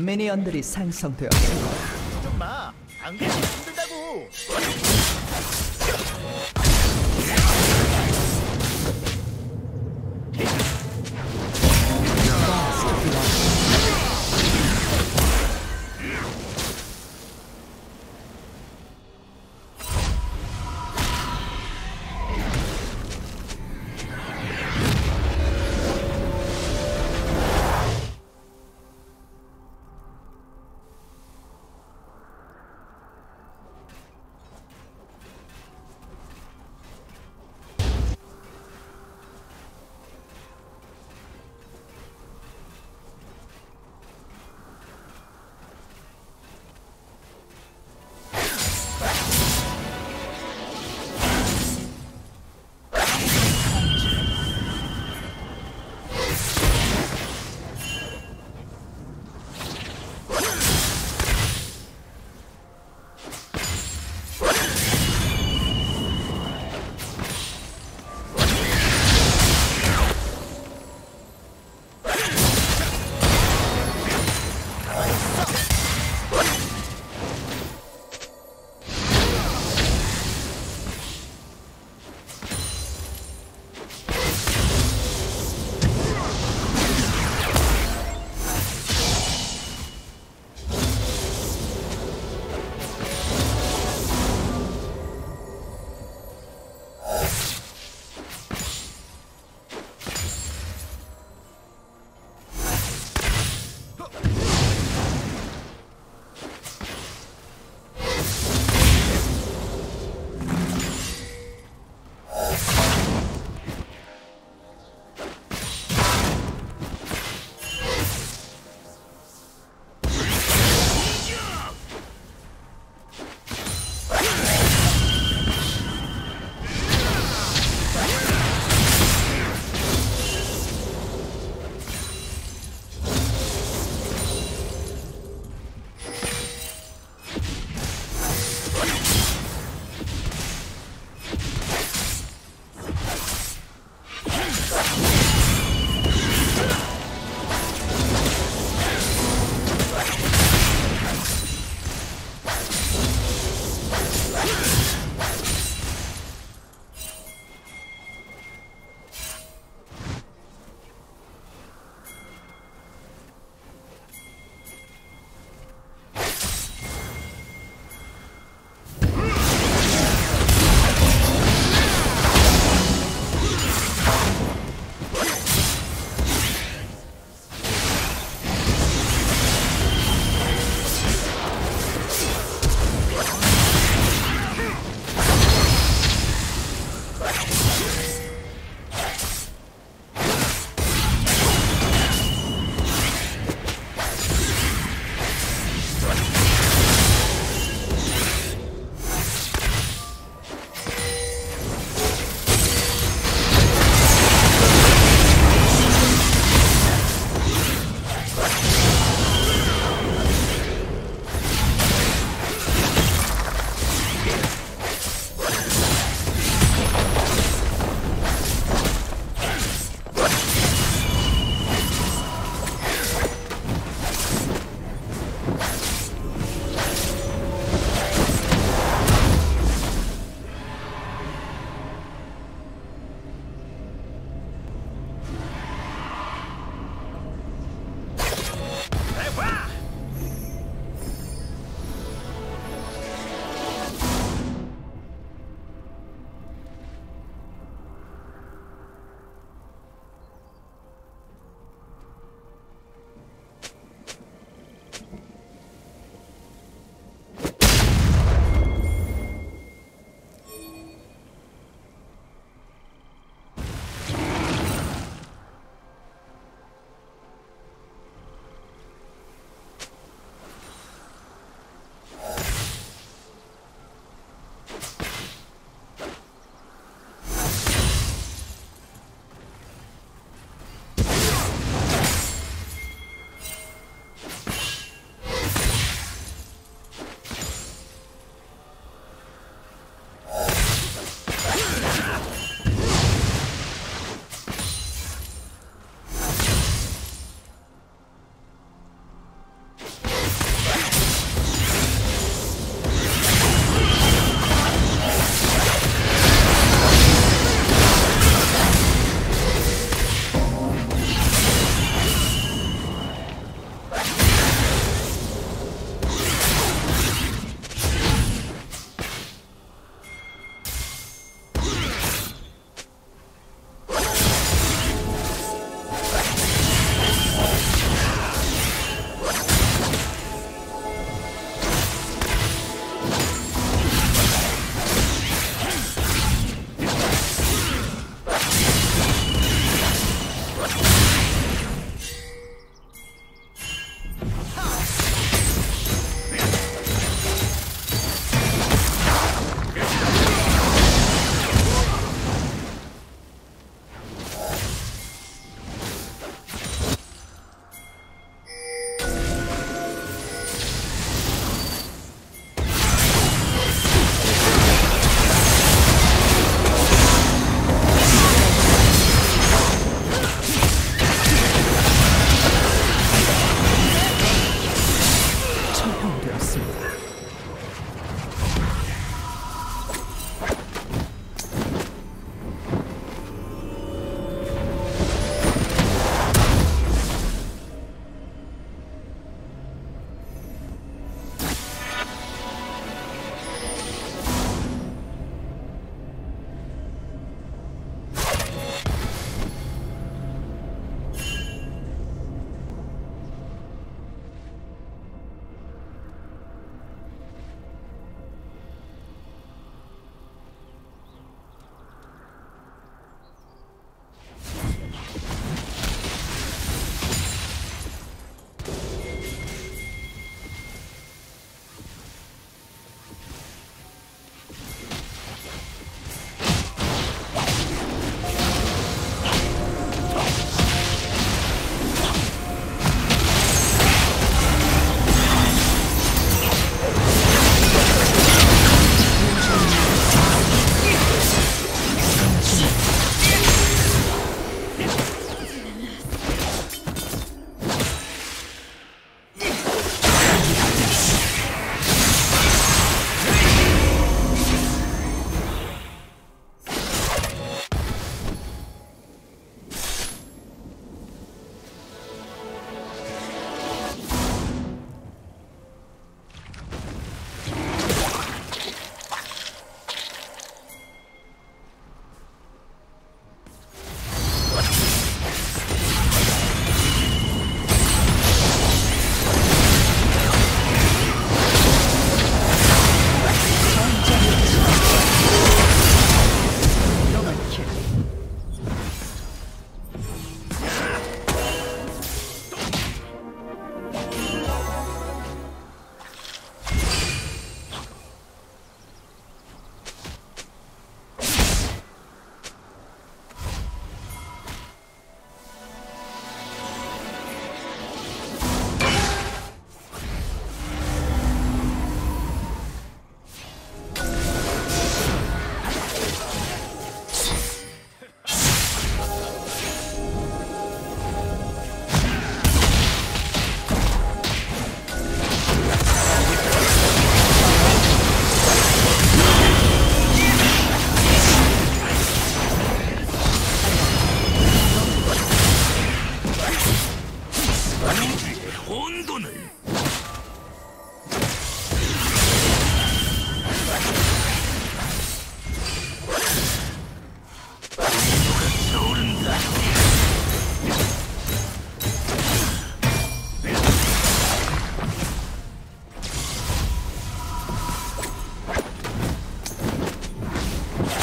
미니언들이 생성되었습니다. 좀 마안 그러면 힘들다고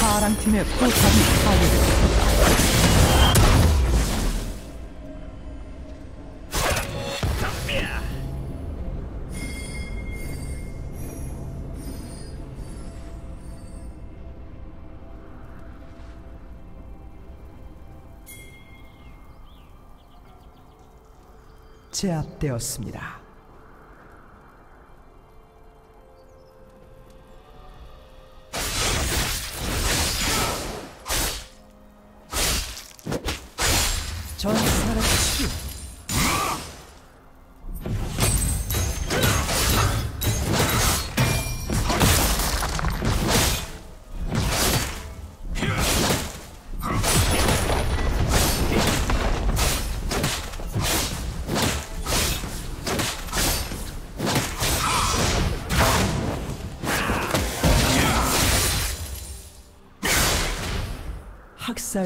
파랑 팀의 포탑이 파괴되었습니다. 제압되었습니다.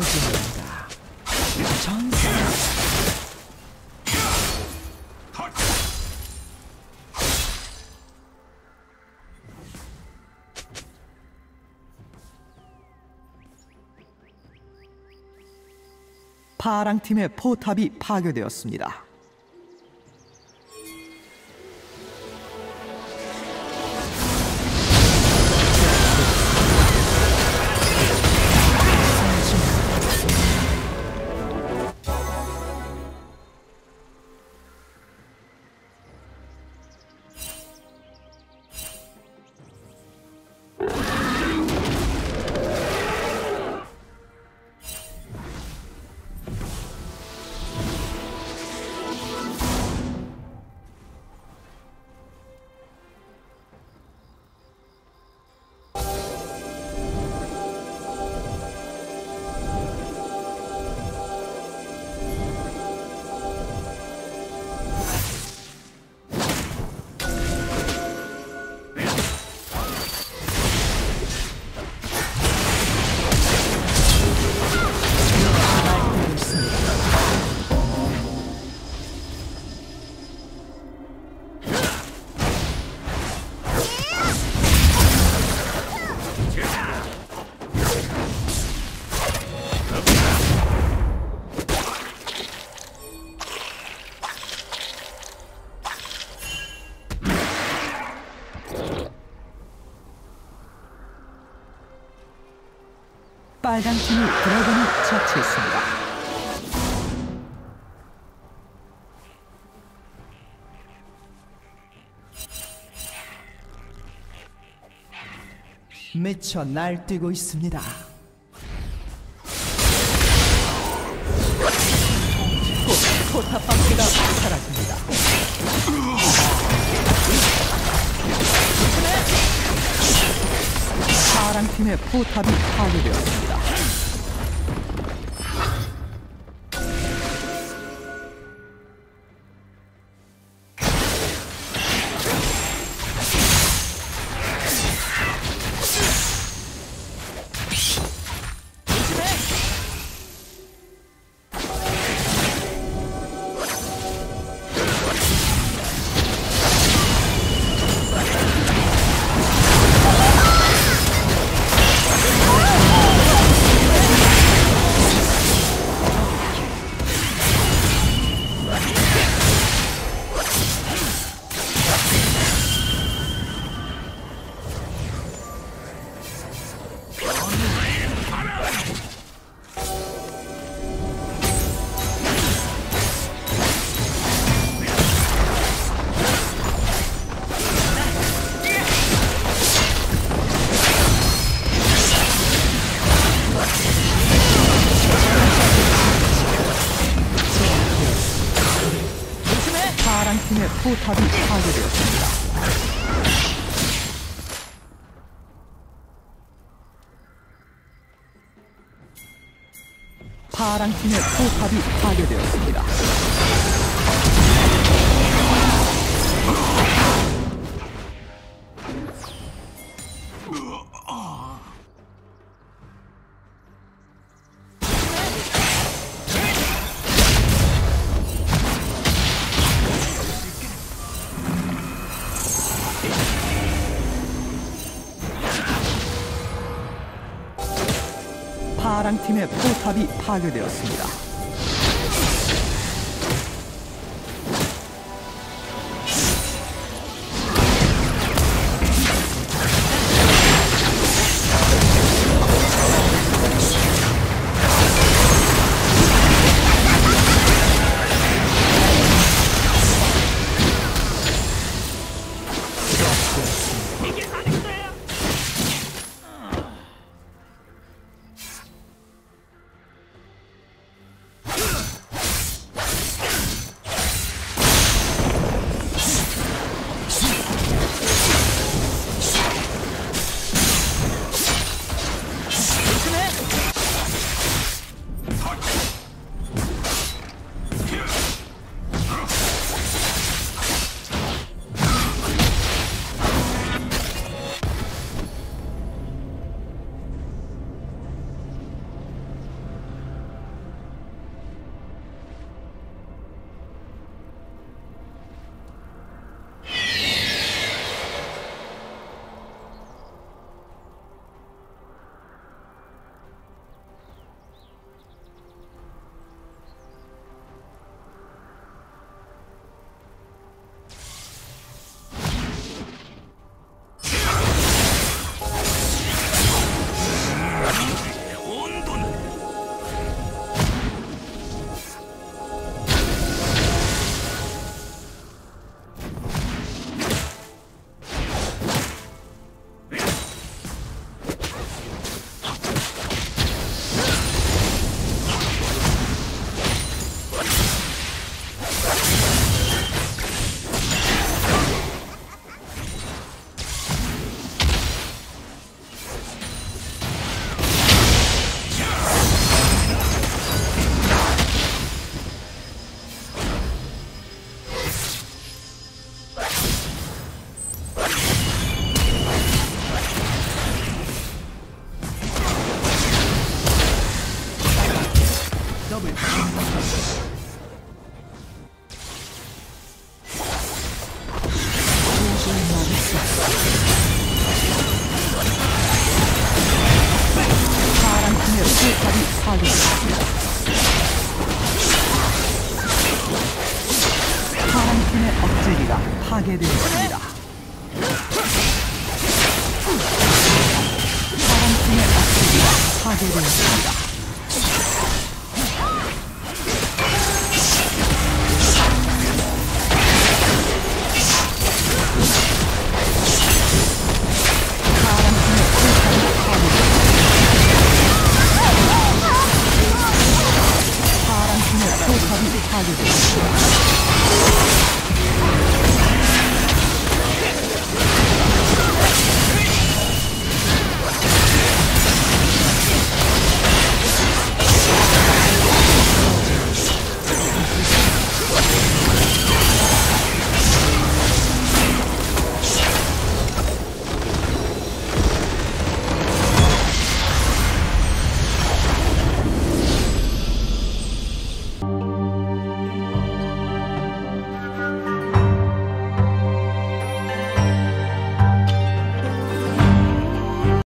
중입니다. 전사 파랑 팀의 포탑이 파괴되었습니다. 빨간 팀이 드래곤을 처치했습니다. 미쳐 날뛰고 있습니다. 곧 포탑 방패가 사라집니다. 파랑 팀의 포탑이 파괴되었습니다. 파랑 팀의 포탑이 파괴되었습니다. 포탑이 파괴되었습니다. 파랑 팀의 억제기가 파괴되었습니다. 파랑 팀의 억제기가 파괴되었습니다.